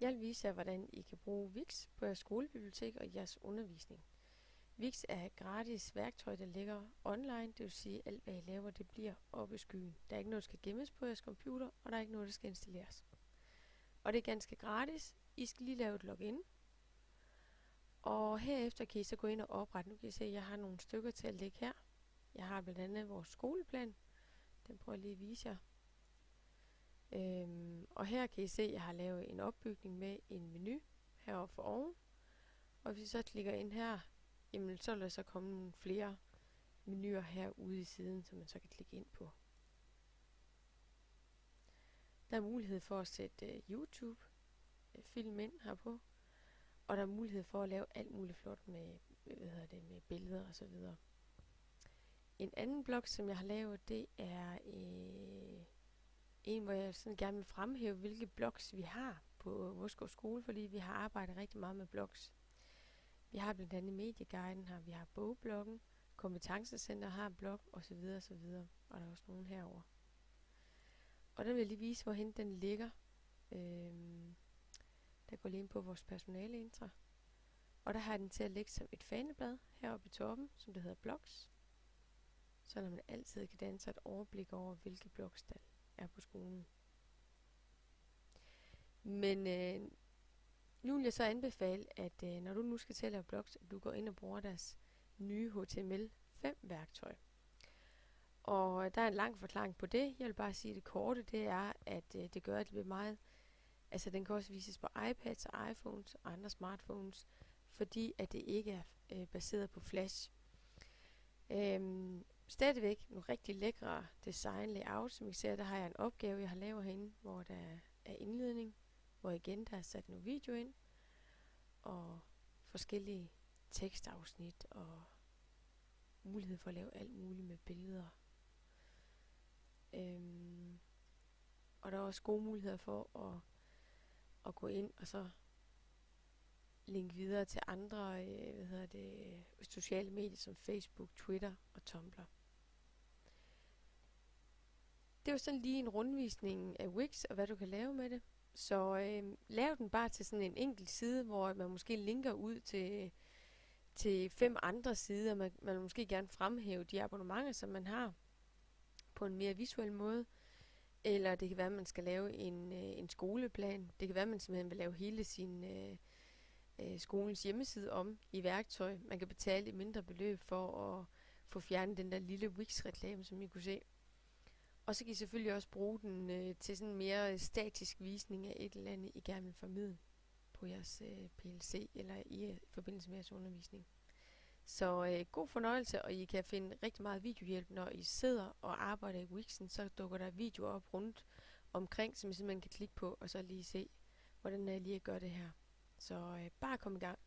Jeg vil vise jer, hvordan I kan bruge Wix på jeres skolebibliotek og jeres undervisning. Wix er et gratis værktøj, der ligger online, det vil sige, at alt hvad I laver, det bliver oppe i skyen. Der er ikke noget, der skal gemmes på jeres computer, og der er ikke noget, der skal installeres. Og det er ganske gratis. I skal lige lave et login. Og herefter kan I så gå ind og oprette. Nu kan I se, at jeg har nogle stykker til at lægge her. Jeg har blandt andet vores skoleplan. Den prøver jeg lige at vise jer. Øhm, og her kan I se, at jeg har lavet en opbygning med en menu heroppe for oven. Og hvis I så klikker ind her, jamen så vil der så komme nogle flere menuer herude i siden, som man så kan klikke ind på. Der er mulighed for at sætte øh, uh, YouTube-film øh, ind herpå. Og der er mulighed for at lave alt muligt flot med, øh, hvad hedder det, med billeder og så videre. En anden blog, som jeg har lavet, det er øh, en, hvor jeg sådan gerne vil fremhæve, hvilke blogs vi har på øh, Voskov skole, fordi vi har arbejdet rigtig meget med blogs. Vi har blandt andet Medieguiden her, vi har bogbloggen, Kompetencecenter har en blog, osv. osv. Og der er også nogen herover. Og den vil jeg lige vise, hvorhen den ligger. Øhm, der går lige ind på vores personaleintra. Og der har jeg den til at ligge som et faneblad heroppe i toppen, som det hedder blogs. Så når man altid kan danne sig et overblik over, hvilke blogs der er på skolen. Men øh, nu vil jeg så anbefale, at øh, når du nu skal til at lave blogs, at du går ind og bruger deres nye HTML5-værktøj. Og øh, der er en lang forklaring på det. Jeg vil bare sige det korte, det er, at øh, det gør, at det bliver meget... Altså, den kan også vises på iPads og iPhones og andre smartphones, fordi at det ikke er øh, baseret på Flash. Øhm, stadigvæk nogle rigtig lækre design layout, som I ser, der har jeg en opgave, jeg har lavet herinde, hvor der er indledning, hvor igen der er sat nogle video ind, og forskellige tekstafsnit, og mulighed for at lave alt muligt med billeder. Øhm, og der er også gode muligheder for at, at gå ind og så linke videre til andre øh, hvad hedder det, øh, sociale medier som Facebook, Twitter og Tumblr. Det var sådan lige en rundvisning af Wix og hvad du kan lave med det. Så øh, lav den bare til sådan en enkelt side, hvor man måske linker ud til, til fem andre sider. Man, man vil måske gerne fremhæve de abonnementer, som man har på en mere visuel måde. Eller det kan være, at man skal lave en, øh, en skoleplan. Det kan være, at man simpelthen vil lave hele sin øh, øh, skolens hjemmeside om i værktøj. Man kan betale et mindre beløb for at få fjernet den der lille Wix-reklame, som I kunne se. Og så kan I selvfølgelig også bruge den øh, til sådan en mere øh, statisk visning af et eller andet, I gerne vil formidle på jeres øh, PLC eller i øh, forbindelse med jeres undervisning. Så øh, god fornøjelse, og I kan finde rigtig meget videohjælp, når I sidder og arbejder i Wixen, så dukker der videoer op rundt omkring, som I simpelthen kan klikke på, og så lige se, hvordan er lige at gøre det her. Så øh, bare kom i gang.